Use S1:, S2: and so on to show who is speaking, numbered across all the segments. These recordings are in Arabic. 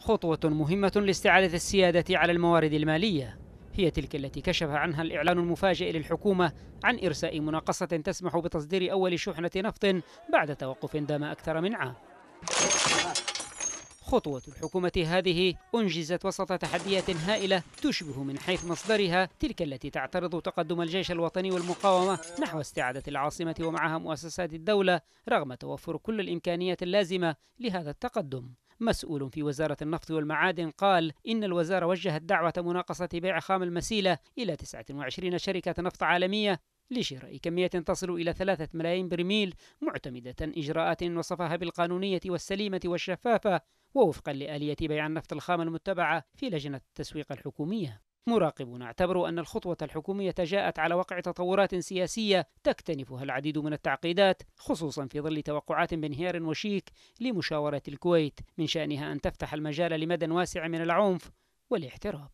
S1: خطوة مهمة لاستعادة السيادة على الموارد المالية هي تلك التي كشف عنها الإعلان المفاجئ للحكومة عن إرساء مناقصة تسمح بتصدير أول شحنة نفط بعد توقف دام أكثر من عام. خطوة الحكومة هذه أنجزت وسط تحديات هائلة تشبه من حيث مصدرها تلك التي تعترض تقدم الجيش الوطني والمقاومة نحو استعادة العاصمة ومعها مؤسسات الدولة رغم توفر كل الإمكانيات اللازمة لهذا التقدم. مسؤول في وزارة النفط والمعادن قال إن الوزارة وجهت دعوة مناقصة بيع خام المسيلة إلى 29 شركة نفط عالمية لشراء كمية تصل إلى ثلاثة ملايين برميل معتمدة إجراءات وصفها بالقانونية والسليمة والشفافة ووفقا لآلية بيع النفط الخام المتبعة في لجنة التسويق الحكومية. مراقبون اعتبروا أن الخطوة الحكومية جاءت على وقع تطورات سياسية تكتنفها العديد من التعقيدات خصوصا في ظل توقعات بانهيار وشيك لمشاورة الكويت من شأنها أن تفتح المجال لمدى واسع من العنف والاحتراب.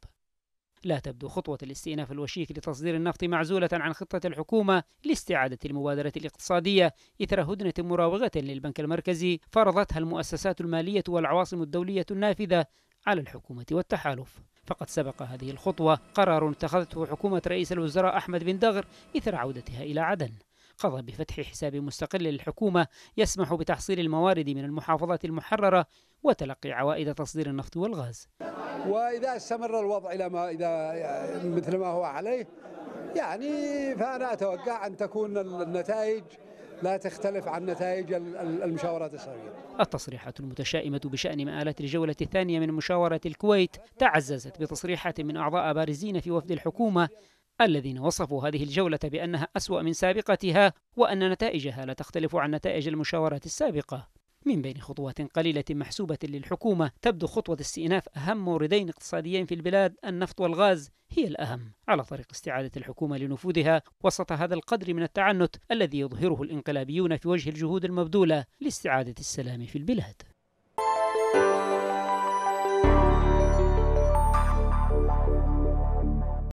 S1: لا تبدو خطوة الاستئناف الوشيك لتصدير النفط معزولة عن خطة الحكومة لاستعادة المبادرة الاقتصادية إثر هدنة مراوغة للبنك المركزي فرضتها المؤسسات المالية والعواصم الدولية النافذة على الحكومة والتحالف. فقد سبق هذه الخطوة. قرار اتخذته حكومة رئيس الوزراء أحمد بن دغر إثر عودتها إلى عدن. قضى بفتح حساب مستقل للحكومة يسمح بتحصيل الموارد من المحافظات المحررة وتلقي عوائد تصدير النفط والغاز.
S2: وإذا استمر الوضع إلى ما إذا مثل ما هو عليه يعني فأنا أتوقع أن تكون النتائج لا تختلف عن نتائج المشاورات السابقة
S1: التصريحات المتشائمة بشأن مآلات الجولة الثانية من مشاورة الكويت تعززت بتصريحات من أعضاء بارزين في وفد الحكومة الذين وصفوا هذه الجولة بأنها أسوأ من سابقتها وأن نتائجها لا تختلف عن نتائج المشاورات السابقة. من بين خطوات قليلة محسوبة للحكومة تبدو خطوة استئناف أهم موردين اقتصاديين في البلاد النفط والغاز هي الأهم. على طريق استعادة الحكومة لنفوذها وسط هذا القدر من التعنت الذي يظهره الانقلابيون في وجه الجهود المبذولة لاستعادة السلام في البلاد.